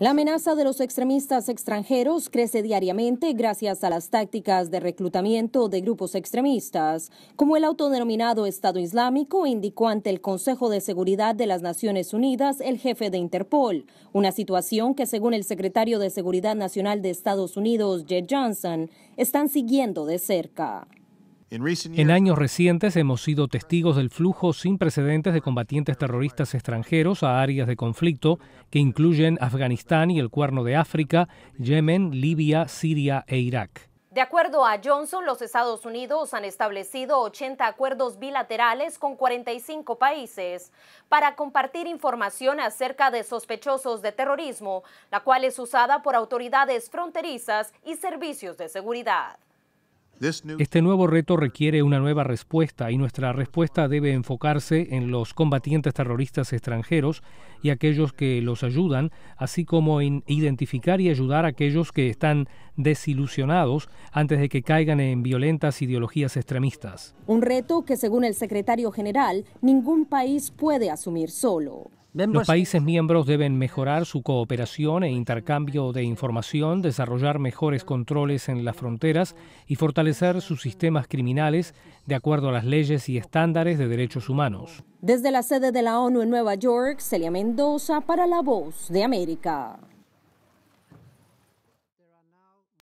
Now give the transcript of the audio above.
La amenaza de los extremistas extranjeros crece diariamente gracias a las tácticas de reclutamiento de grupos extremistas, como el autodenominado Estado Islámico, indicó ante el Consejo de Seguridad de las Naciones Unidas el jefe de Interpol, una situación que según el secretario de Seguridad Nacional de Estados Unidos, Jed Johnson, están siguiendo de cerca. En años recientes hemos sido testigos del flujo sin precedentes de combatientes terroristas extranjeros a áreas de conflicto que incluyen Afganistán y el Cuerno de África, Yemen, Libia, Siria e Irak. De acuerdo a Johnson, los Estados Unidos han establecido 80 acuerdos bilaterales con 45 países para compartir información acerca de sospechosos de terrorismo, la cual es usada por autoridades fronterizas y servicios de seguridad. Este nuevo reto requiere una nueva respuesta y nuestra respuesta debe enfocarse en los combatientes terroristas extranjeros y aquellos que los ayudan, así como en identificar y ayudar a aquellos que están desilusionados antes de que caigan en violentas ideologías extremistas. Un reto que, según el secretario general, ningún país puede asumir solo. Los países miembros deben mejorar su cooperación e intercambio de información, desarrollar mejores controles en las fronteras y fortalecer sus sistemas criminales de acuerdo a las leyes y estándares de derechos humanos. Desde la sede de la ONU en Nueva York, Celia Mendoza para La Voz de América.